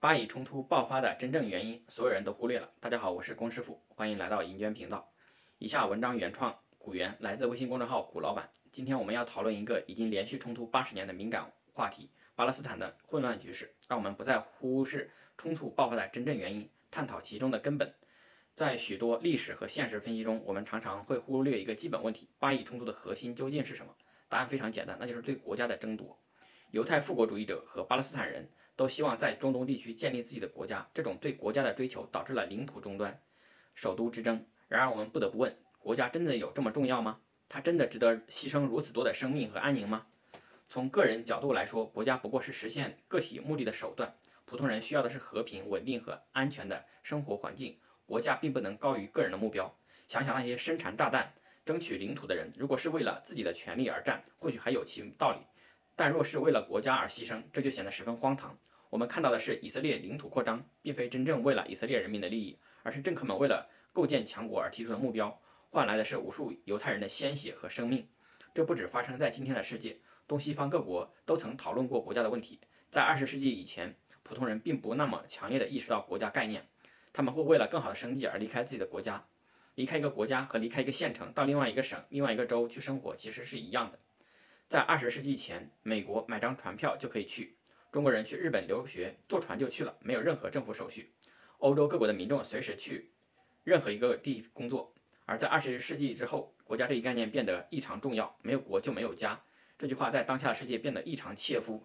巴以冲突爆发的真正原因，所有人都忽略了。大家好，我是龚师傅，欢迎来到银娟频道。以下文章原创古源，来自微信公众号古老板。今天我们要讨论一个已经连续冲突八十年的敏感话题——巴勒斯坦的混乱局势。让我们不再忽视冲突爆发的真正原因，探讨其中的根本。在许多历史和现实分析中，我们常常会忽略一个基本问题：巴以冲突的核心究竟是什么？答案非常简单，那就是对国家的争夺。犹太复国主义者和巴勒斯坦人。都希望在中东地区建立自己的国家，这种对国家的追求导致了领土终端、首都之争。然而，我们不得不问：国家真的有这么重要吗？它真的值得牺牲如此多的生命和安宁吗？从个人角度来说，国家不过是实现个体目的的手段。普通人需要的是和平、稳定和安全的生活环境，国家并不能高于个人的目标。想想那些生产炸弹、争取领土的人，如果是为了自己的权利而战，或许还有其道理。但若是为了国家而牺牲，这就显得十分荒唐。我们看到的是以色列领土扩张，并非真正为了以色列人民的利益，而是政客们为了构建强国而提出的目标，换来的是无数犹太人的鲜血和生命。这不止发生在今天的世界，东西方各国都曾讨论过国家的问题。在二十世纪以前，普通人并不那么强烈的意识到国家概念，他们会为了更好的生计而离开自己的国家。离开一个国家和离开一个县城到另外一个省、另外一个州去生活，其实是一样的。在二十世纪前，美国买张船票就可以去；中国人去日本留学，坐船就去了，没有任何政府手续。欧洲各国的民众随时去任何一个地工作。而在二十世纪之后，国家这一概念变得异常重要，没有国就没有家。这句话在当下的世界变得异常切肤。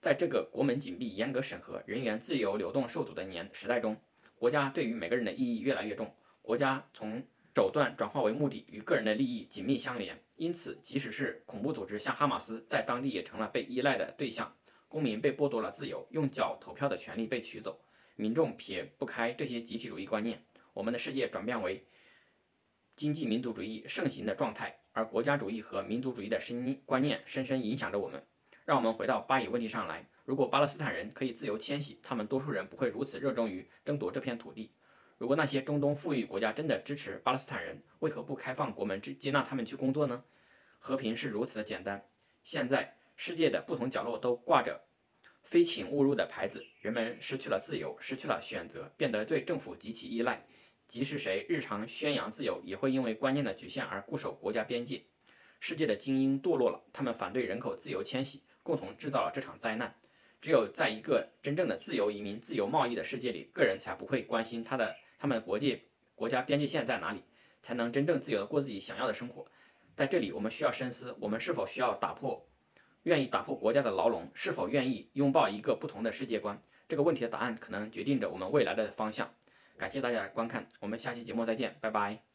在这个国门紧闭、严格审核、人员自由流动受阻的年时代中，国家对于每个人的意义越来越重。国家从手段转化为目的，与个人的利益紧密相连。因此，即使是恐怖组织像哈马斯，在当地也成了被依赖的对象。公民被剥夺了自由，用脚投票的权利被取走。民众撇不开这些集体主义观念，我们的世界转变为经济民族主义盛行的状态，而国家主义和民族主义的深观念深深影响着我们。让我们回到巴以问题上来：如果巴勒斯坦人可以自由迁徙，他们多数人不会如此热衷于争夺这片土地。如果那些中东富裕国家真的支持巴勒斯坦人，为何不开放国门，接接纳他们去工作呢？和平是如此的简单。现在世界的不同角落都挂着“非请勿入”的牌子，人们失去了自由，失去了选择，变得对政府极其依赖。即使谁日常宣扬自由，也会因为观念的局限而固守国家边界。世界的精英堕落了，他们反对人口自由迁徙，共同制造了这场灾难。只有在一个真正的自由移民、自由贸易的世界里，个人才不会关心他的。他们的国界、国家边界线在哪里，才能真正自由的过自己想要的生活？在这里，我们需要深思：我们是否需要打破，愿意打破国家的牢笼？是否愿意拥抱一个不同的世界观？这个问题的答案可能决定着我们未来的方向。感谢大家的观看，我们下期节目再见，拜拜。